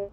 Oh!